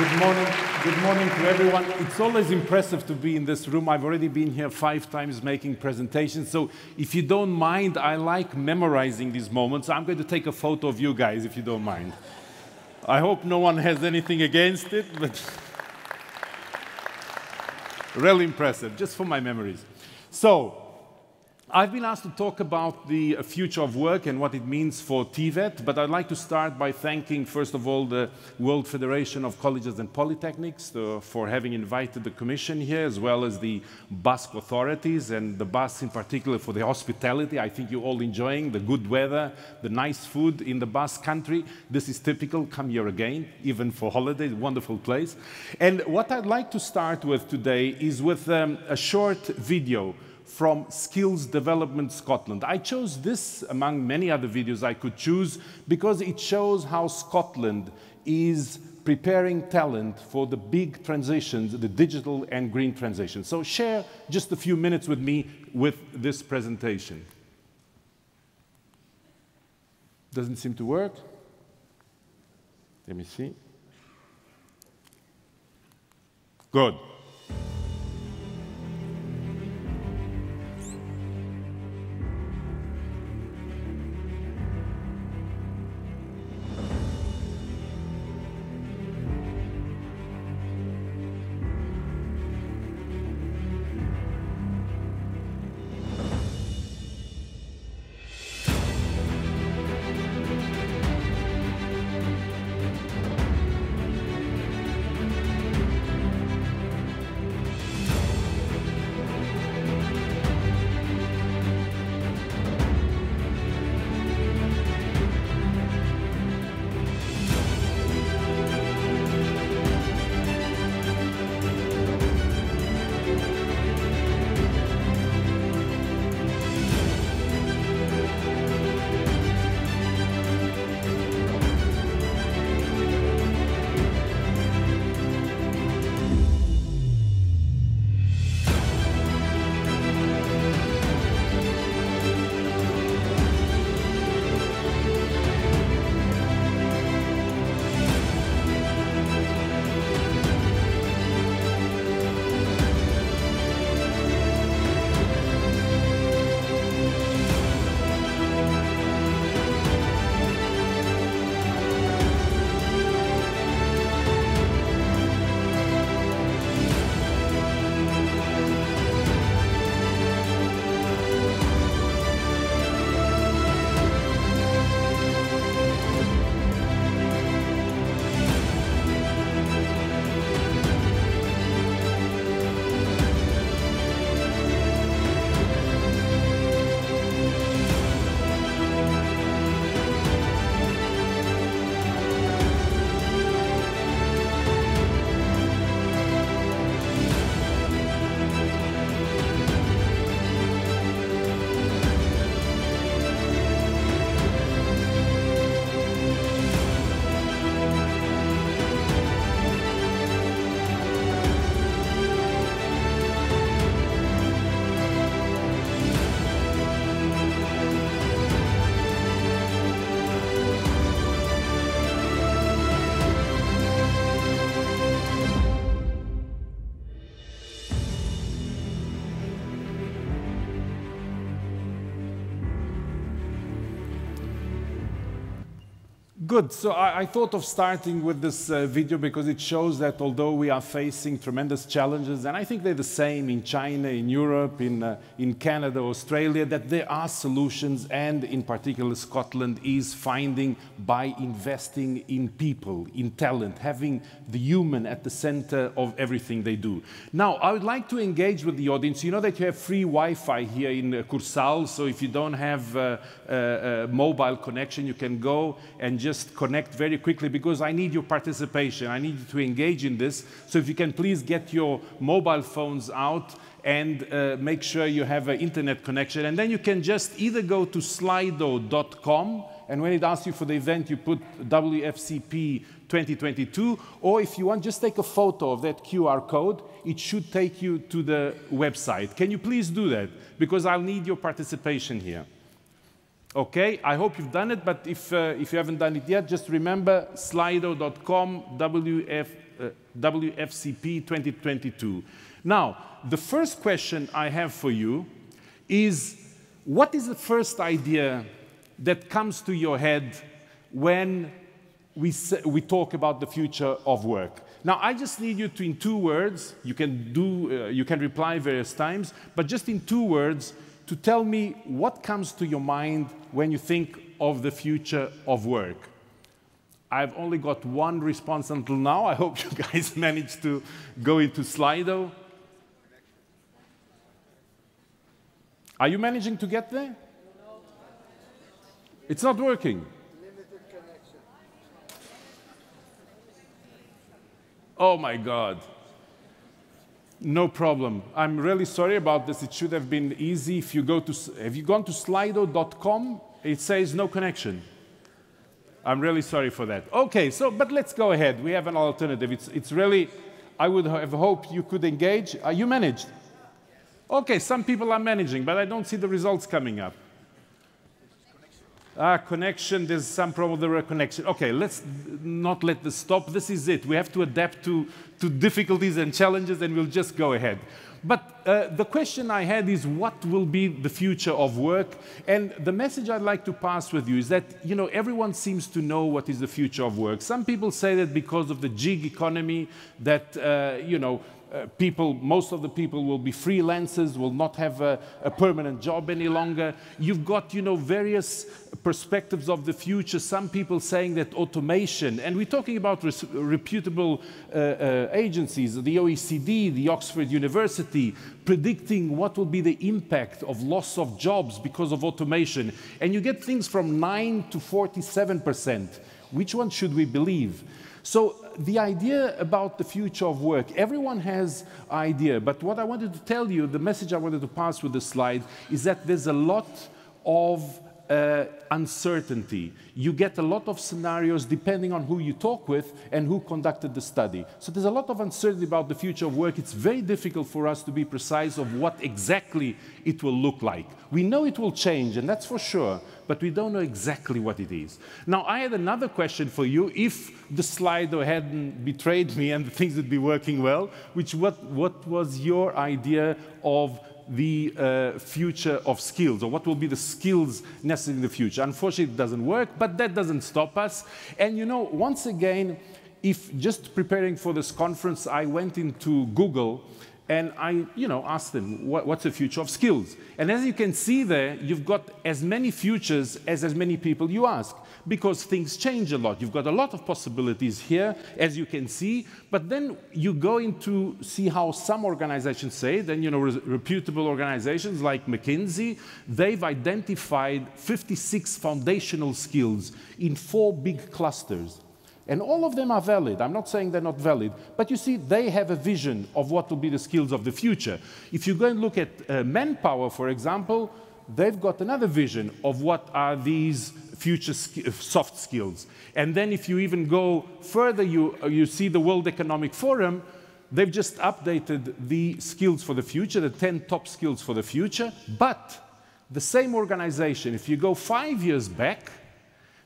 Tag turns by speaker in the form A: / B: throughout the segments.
A: Good morning. Good morning to everyone. It's always impressive to be in this room. I've already been here five times making presentations. So if you don't mind, I like memorizing these moments. I'm going to take a photo of you guys, if you don't mind. I hope no one has anything against it, but really impressive, just for my memories. So I've been asked to talk about the future of work and what it means for TVET, but I'd like to start by thanking, first of all, the World Federation of Colleges and Polytechnics uh, for having invited the Commission here, as well as the Basque authorities and the Basque in particular for the hospitality. I think you're all enjoying the good weather, the nice food in the Basque country. This is typical, come here again, even for holidays, wonderful place. And what I'd like to start with today is with um, a short video from Skills Development Scotland. I chose this among many other videos I could choose because it shows how Scotland is preparing talent for the big transitions, the digital and green transition. So share just a few minutes with me with this presentation. Doesn't seem to work. Let me see. Good. Good. So I, I, thought of starting with this uh, video because it shows that although we are facing tremendous challenges, and I think they're the same in China, in Europe, in, uh, in Canada, Australia, that there are solutions, and in particular, Scotland is finding by investing in people, in talent, having the human at the center of everything they do. Now, I would like to engage with the audience. You know that you have free Wi Fi here in uh, Kursaal, so if you don't have uh, a mobile connection, you can go and just just connect very quickly because I need your participation. I need you to engage in this. So if you can please get your mobile phones out and uh, make sure you have an internet connection. And then you can just either go to slido.com and when it asks you for the event, you put WFCP 2022, or if you want, just take a photo of that QR code. It should take you to the website. Can you please do that? Because I'll need your participation here. Okay, I hope you've done it, but if, uh, if you haven't done it yet, just remember slido.com WF, uh, WFCP 2022. Now, the first question I have for you is what is the first idea that comes to your head when we, we talk about the future of work? Now, I just need you to, in two words, you can, do, uh, you can reply various times, but just in two words, to tell me what comes to your mind when you think of the future of work. I've only got one response until now. I hope you guys managed to go into Slido. Are you managing to get there? It's not working. Oh my God. No problem. I'm really sorry about this. It should have been easy. If you go to, have you gone to slido.com? It says no connection. I'm really sorry for that. Okay, so, but let's go ahead. We have an alternative. It's, it's really, I would have hoped you could engage. Are you managed? Okay, some people are managing, but I don't see the results coming up. Ah, connection, there's some problem with the connection. Okay, let's not let this stop. This is it. We have to adapt to, to difficulties and challenges, and we'll just go ahead. But uh, the question I had is what will be the future of work? And the message I'd like to pass with you is that, you know, everyone seems to know what is the future of work. Some people say that because of the gig economy, that, uh, you know, uh, people, most of the people will be freelancers, will not have a, a, permanent job any longer. You've got, you know, various perspectives of the future. Some people saying that automation, and we're talking about reputable uh, uh, agencies, the OECD, the Oxford University, predicting what will be the impact of loss of jobs because of automation. And you get things from 9 to 47 percent. Which one should we believe? So the idea about the future of work, everyone has idea, but what I wanted to tell you, the message I wanted to pass with the slide, is that there's a lot of uh, uncertainty. You get a lot of scenarios depending on who you talk with and who conducted the study. So there's a lot of uncertainty about the future of work. It's very difficult for us to be precise of what exactly it will look like. We know it will change, and that's for sure, but we don't know exactly what it is. Now, I had another question for you. If the Slido hadn't betrayed me and things would be working well, which what, what was your idea of the uh, future of skills, or what will be the skills necessary in the future. Unfortunately, it doesn't work, but that doesn't stop us. And you know, once again, if just preparing for this conference, I went into Google and I, you know, asked them, what, what's the future of skills? And as you can see there, you've got as many futures as as many people you ask, because things change a lot. You've got a lot of possibilities here, as you can see, but then you go into see how some organizations say, then, you know, re reputable organizations like McKinsey, they've identified 56 foundational skills in four big clusters. And all of them are valid. I'm not saying they're not valid. But you see, they have a vision of what will be the skills of the future. If you go and look at uh, manpower, for example, they've got another vision of what are these future sk uh, soft skills. And then if you even go further, you, uh, you see the World Economic Forum, they've just updated the skills for the future, the 10 top skills for the future. But the same organization, if you go five years back,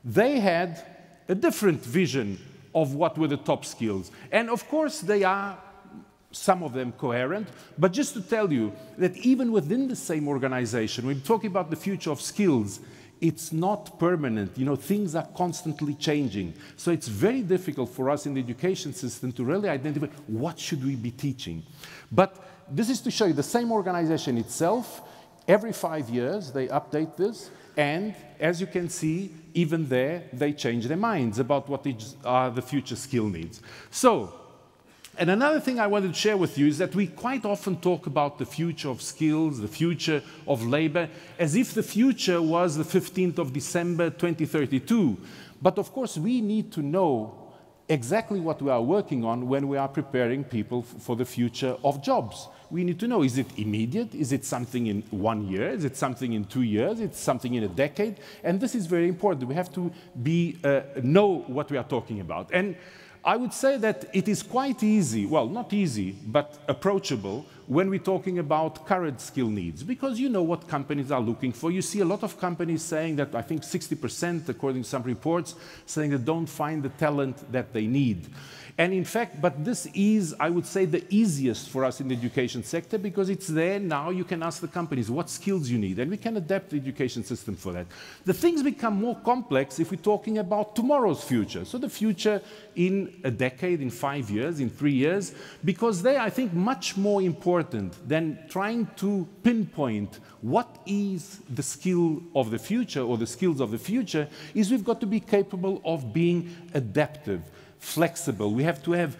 A: they had a different vision of what were the top skills. And of course, they are, some of them, coherent. But just to tell you that even within the same organization, we're talking about the future of skills, it's not permanent. You know, things are constantly changing. So it's very difficult for us in the education system to really identify what should we be teaching. But this is to show you the same organization itself, every five years they update this, and as you can see, even there, they change their minds about what are uh, the future skill needs. So, and another thing I wanted to share with you is that we quite often talk about the future of skills, the future of labor, as if the future was the 15th of December 2032. But of course, we need to know exactly what we are working on when we are preparing people for the future of jobs we need to know, is it immediate? Is it something in one year? Is it something in two years? Is it something in a decade? And this is very important. We have to be, uh, know what we are talking about. And I would say that it is quite easy, well, not easy, but approachable when we're talking about current skill needs, because you know what companies are looking for. You see a lot of companies saying that, I think 60%, according to some reports, saying they don't find the talent that they need. And in fact, but this is, I would say, the easiest for us in the education sector because it's there now. You can ask the companies what skills you need, and we can adapt the education system for that. The things become more complex if we're talking about tomorrow's future. So the future in a decade, in five years, in three years, because they, I think, much more important than trying to pinpoint what is the skill of the future or the skills of the future, is we've got to be capable of being adaptive flexible. We have to have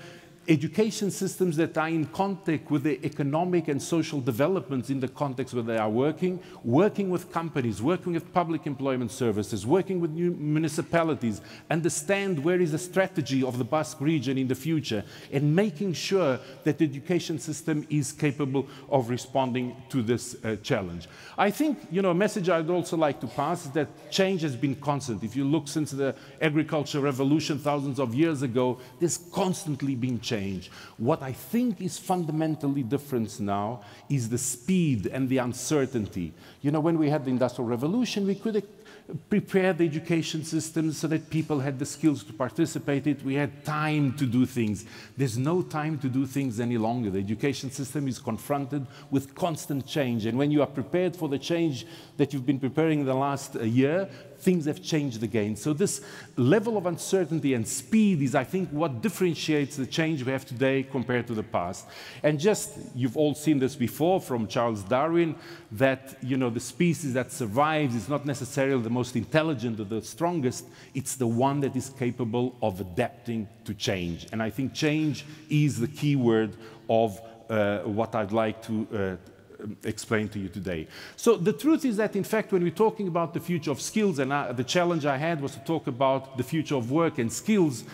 A: education systems that are in contact with the economic and social developments in the context where they are working, working with companies, working with public employment services, working with new municipalities, understand where is the strategy of the Basque region in the future, and making sure that the education system is capable of responding to this uh, challenge. I think, you know, a message I'd also like to pass is that change has been constant. If you look since the agricultural revolution thousands of years ago, there's constantly been change change. What I think is fundamentally different now is the speed and the uncertainty. You know, when we had the Industrial Revolution, we could prepare the education system so that people had the skills to participate it. We had time to do things. There's no time to do things any longer. The education system is confronted with constant change. And when you are prepared for the change that you've been preparing in the last uh, year, things have changed again. So this level of uncertainty and speed is, I think, what differentiates the change we have today compared to the past. And just, you've all seen this before from Charles Darwin, that, you know, the species that survives is not necessarily the most intelligent or the strongest, it's the one that is capable of adapting to change. And I think change is the key word of uh, what I'd like to uh, Uh, explain to you today. So the truth is that, in fact, when we're talking about the future of skills, and I, the challenge I had was to talk about the future of work and skills,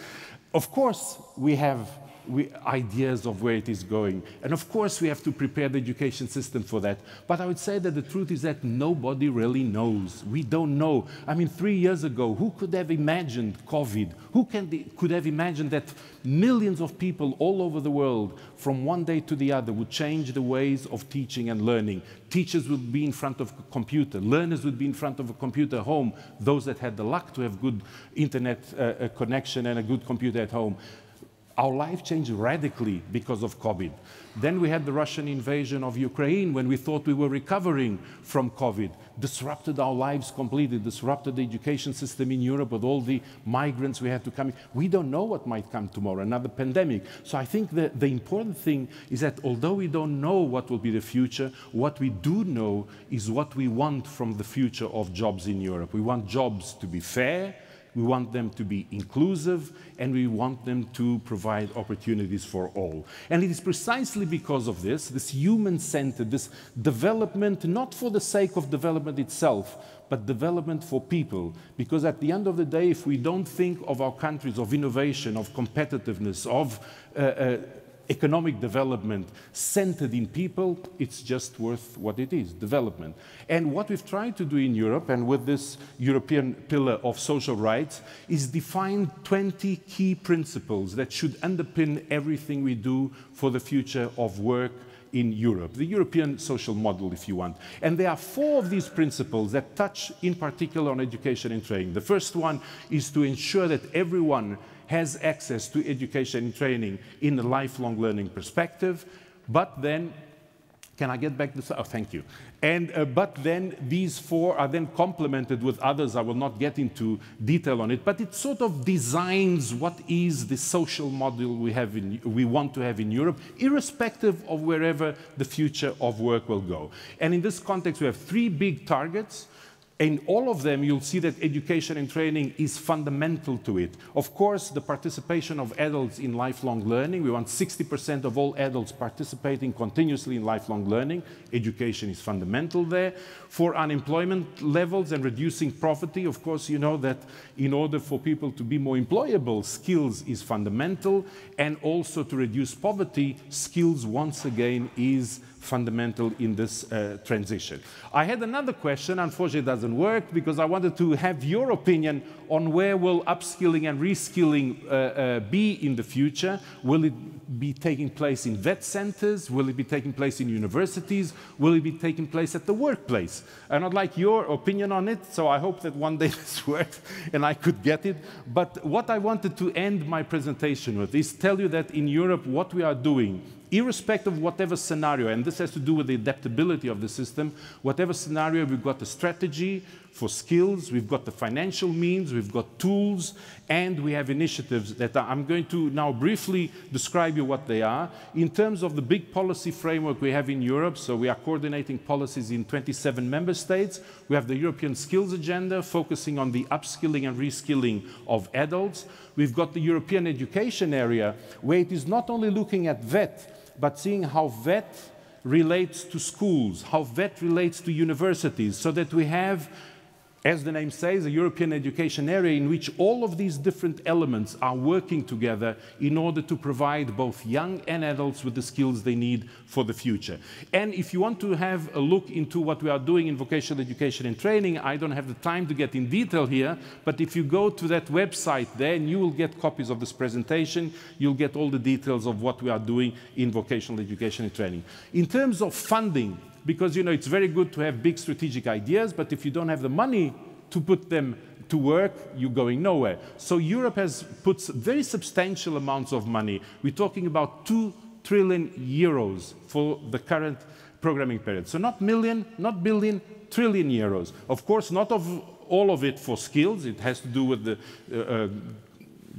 A: of course, we have we, ideas of where it is going. And of course, we have to prepare the education system for that. But I would say that the truth is that nobody really knows. We don't know. I mean, three years ago, who could have imagined COVID? Who can, could have imagined that millions of people all over the world, from one day to the other, would change the ways of teaching and learning? Teachers would be in front of a computer, learners would be in front of a computer home, those that had the luck to have good internet uh, connection and a good computer at home our life changed radically because of COVID. Then we had the Russian invasion of Ukraine when we thought we were recovering from COVID, disrupted our lives completely, disrupted the education system in Europe with all the migrants we had to come in. We don't know what might come tomorrow, another pandemic. So I think that the important thing is that although we don't know what will be the future, what we do know is what we want from the future of jobs in Europe. We want jobs to be fair, we want them to be inclusive, and we want them to provide opportunities for all. And it is precisely because of this, this human-centered, this development, not for the sake of development itself, but development for people. Because at the end of the day, if we don't think of our countries of innovation, of competitiveness, of uh, uh, economic development centered in people, it's just worth what it is, development. And what we've tried to do in Europe, and with this European pillar of social rights, is define 20 key principles that should underpin everything we do for the future of work, in Europe, the European social model, if you want. And there are four of these principles that touch in particular on education and training. The first one is to ensure that everyone has access to education and training in a lifelong learning perspective, but then can I get back to, oh, thank you. And, uh, but then these four are then complemented with others. I will not get into detail on it, but it sort of designs what is the social model we, have in, we want to have in Europe, irrespective of wherever the future of work will go. And in this context, we have three big targets in all of them, you'll see that education and training is fundamental to it. Of course, the participation of adults in lifelong learning. We want 60% of all adults participating continuously in lifelong learning. Education is fundamental there. For unemployment levels and reducing poverty, of course, you know that in order for people to be more employable, skills is fundamental. And also to reduce poverty, skills, once again, is fundamental in this uh, transition. I had another question, unfortunately it doesn't work, because I wanted to have your opinion on where will upskilling and reskilling uh, uh, be in the future. Will it be taking place in vet centers? Will it be taking place in universities? Will it be taking place at the workplace? And I'd like your opinion on it, so I hope that one day this works and I could get it. But what I wanted to end my presentation with is tell you that in Europe, what we are doing irrespective of whatever scenario, and this has to do with the adaptability of the system, whatever scenario, we've got the strategy for skills, we've got the financial means, we've got tools, and we have initiatives that I'm going to now briefly describe you what they are. In terms of the big policy framework we have in Europe, so we are coordinating policies in 27 member states. We have the European Skills Agenda, focusing on the upskilling and reskilling of adults. We've got the European education area, where it is not only looking at VET, but seeing how VET relates to schools, how VET relates to universities, so that we have as the name says, a European education area in which all of these different elements are working together in order to provide both young and adults with the skills they need for the future. And if you want to have a look into what we are doing in vocational education and training, I don't have the time to get in detail here, but if you go to that website there, and you will get copies of this presentation, you'll get all the details of what we are doing in vocational education and training. In terms of funding, because you know it's very good to have big strategic ideas, but if you don't have the money to put them to work, you're going nowhere. So Europe has put very substantial amounts of money. We're talking about two trillion euros for the current programming period. So not million, not billion, trillion euros. Of course, not of all of it for skills. It has to do with the uh, uh,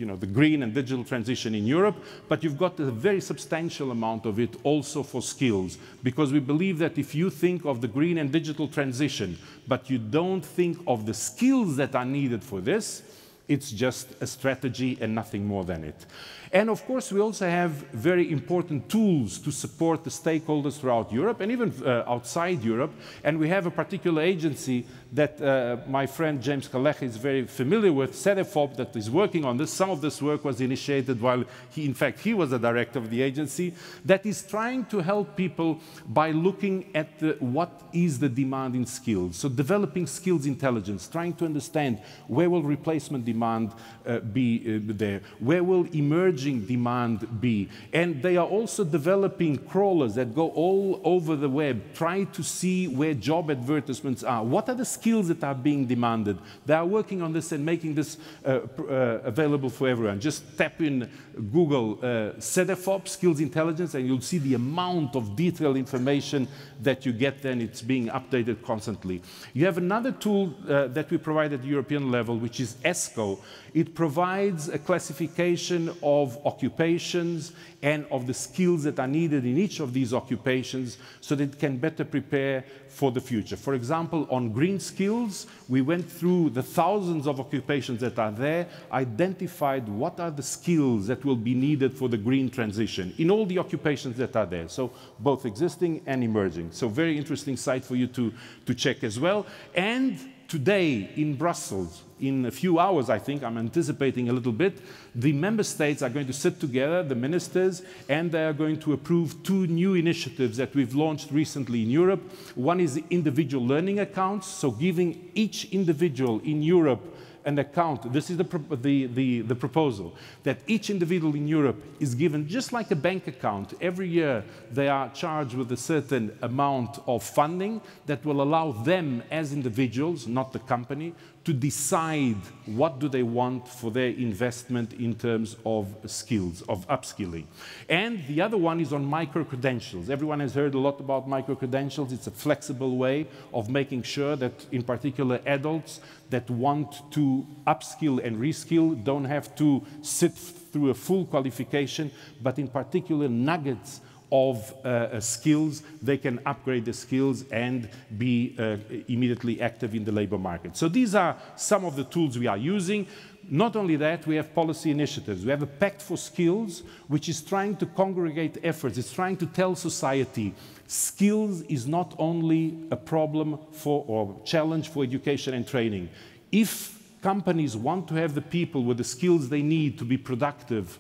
A: you know, the green and digital transition in Europe, but you've got a very substantial amount of it also for skills, because we believe that if you think of the green and digital transition, but you don't think of the skills that are needed for this, it's just a strategy and nothing more than it. And of course, we also have very important tools to support the stakeholders throughout Europe and even uh, outside Europe. And we have a particular agency that uh, my friend James Calleja is very familiar with, Cedefop, that is working on this. Some of this work was initiated while he, in fact, he was the director of the agency, that is trying to help people by looking at the, what is the demand in skills. So developing skills intelligence, trying to understand where will replacement demand uh, be uh, there, where will emerging demand be. And they are also developing crawlers that go all over the web, try to see where job advertisements are. What are the skills that are being demanded. They are working on this and making this uh, uh, available for everyone. Just tap in Google uh, CEDEFOP, Skills Intelligence, and you'll see the amount of detailed information that you get then. It's being updated constantly. You have another tool uh, that we provide at the European level, which is ESCO. It provides a classification of occupations and of the skills that are needed in each of these occupations so that it can better prepare for the future. For example, on green skills, we went through the thousands of occupations that are there, identified what are the skills that will be needed for the green transition in all the occupations that are there. So both existing and emerging. So very interesting site for you to, to check as well. And today in Brussels, in a few hours, I think, I'm anticipating a little bit, the member states are going to sit together, the ministers, and they are going to approve two new initiatives that we've launched recently in Europe. One is the individual learning accounts, so giving each individual in Europe an account. This is the, the, the, the, proposal that each individual in Europe is given just like a bank account. Every year they are charged with a certain amount of funding that will allow them as individuals, not the company, to decide what do they want for their investment in terms of skills, of upskilling. And the other one is on micro-credentials. Everyone has heard a lot about micro-credentials. It's a flexible way of making sure that, in particular, adults that want to upskill and reskill don't have to sit through a full qualification, but in particular, nuggets of uh, uh, skills, they can upgrade the skills and be uh, immediately active in the labor market. So these are some of the tools we are using. Not only that, we have policy initiatives. We have a Pact for Skills, which is trying to congregate efforts. It's trying to tell society skills is not only a problem for or challenge for education and training. If companies want to have the people with the skills they need to be productive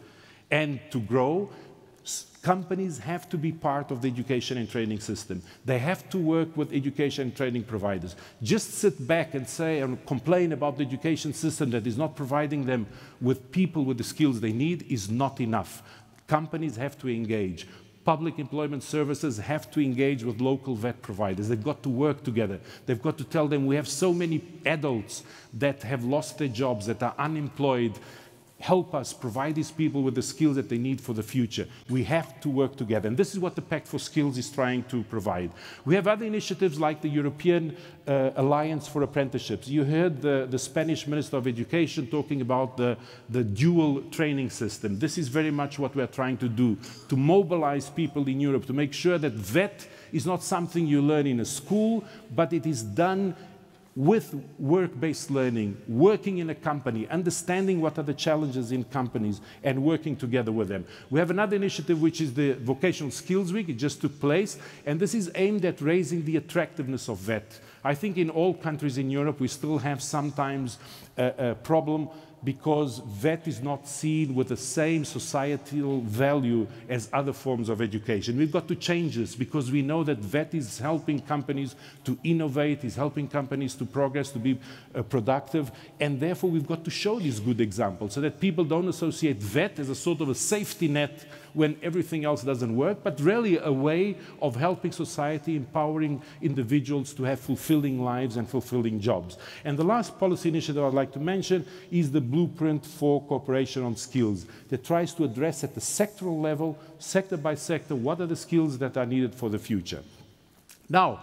A: and to grow, Companies have to be part of the education and training system. They have to work with education and training providers. Just sit back and say and complain about the education system that is not providing them with people with the skills they need is not enough. Companies have to engage. Public employment services have to engage with local vet providers. They've got to work together. They've got to tell them we have so many adults that have lost their jobs, that are unemployed, help us provide these people with the skills that they need for the future. We have to work together. And this is what the Pact for Skills is trying to provide. We have other initiatives like the European uh, Alliance for Apprenticeships. You heard the, the, Spanish Minister of Education talking about the, the dual training system. This is very much what we're trying to do, to mobilize people in Europe, to make sure that VET is not something you learn in a school, but it is done with work-based learning, working in a company, understanding what are the challenges in companies, and working together with them. We have another initiative, which is the Vocational Skills Week. It just took place, and this is aimed at raising the attractiveness of VET. I think in all countries in Europe, we still have sometimes a, a problem because VET is not seen with the same societal value as other forms of education. We've got to change this because we know that VET is helping companies to innovate, is helping companies to progress, to be uh, productive, and therefore we've got to show these good examples so that people don't associate VET as a sort of a safety net when everything else doesn't work, but really a way of helping society, empowering individuals to have fulfilling lives and fulfilling jobs. And the last policy initiative I'd like to mention is the Blueprint for Cooperation on Skills that tries to address at the sectoral level, sector by sector, what are the skills that are needed for the future. Now,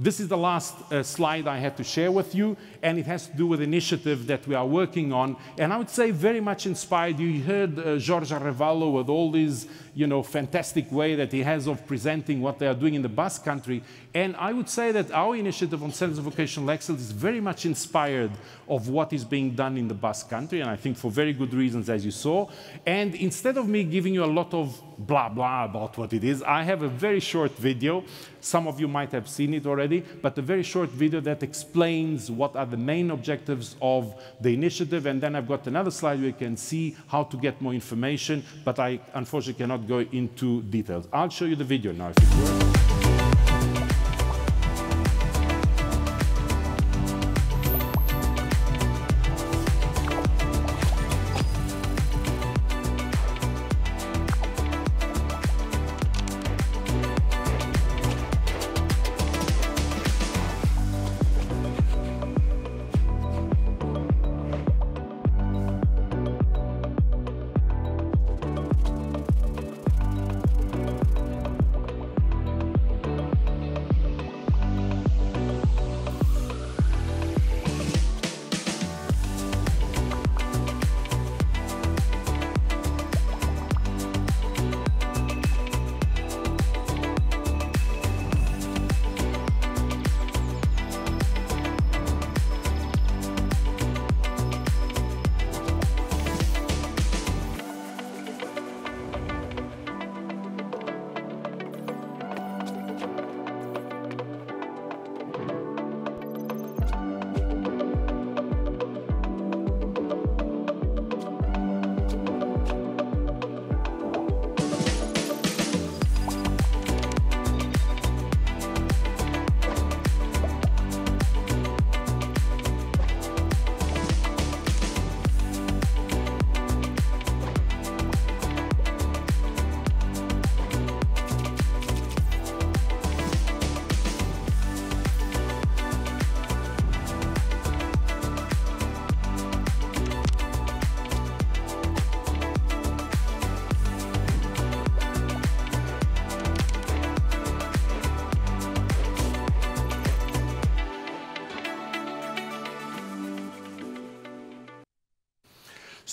A: this is the last uh, slide I had to share with you, and it has to do with initiative that we are working on. And I would say very much inspired. You heard uh, Jorge Arevalo with all these, you know, fantastic way that he has of presenting what they are doing in the Basque Country. And I would say that our initiative on Centers of Vocational Excellence is very much inspired of what is being done in the Basque Country, and I think for very good reasons, as you saw. And instead of me giving you a lot of blah, blah about what it is, I have a very short video. Some of you might have seen it already, but a very short video that explains what are the main objectives of the initiative. And then I've got another slide where you can see how to get more information, but I unfortunately cannot go into details. I'll show you the video now if it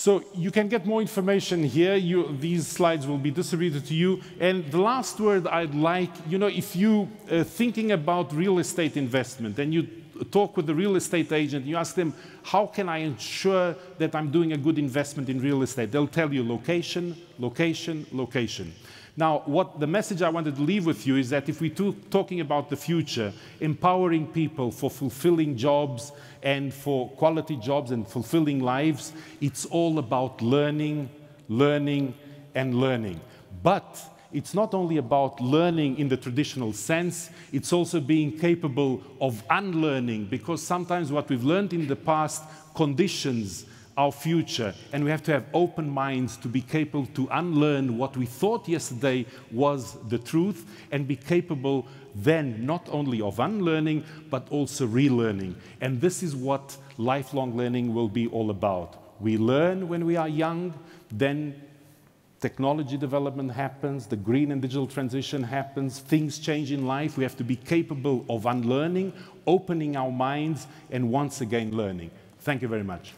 A: So you can get more information here. You, these slides will be distributed to you. And the last word I'd like, you know, if you uh, thinking about real estate investment and you talk with the real estate agent, you ask them, how can I ensure that I'm doing a good investment in real estate? They'll tell you location, location, location. Now, what the message I wanted to leave with you is that if we're talking about the future, empowering people for fulfilling jobs and for quality jobs and fulfilling lives, it's all about learning, learning, and learning. But it's not only about learning in the traditional sense, it's also being capable of unlearning, because sometimes what we've learned in the past conditions our future, and we have to have open minds to be capable to unlearn what we thought yesterday was the truth and be capable then not only of unlearning but also relearning. And this is what lifelong learning will be all about. We learn when we are young, then technology development happens, the green and digital transition happens, things change in life. We have to be capable of unlearning, opening our minds, and once again learning. Thank you very much.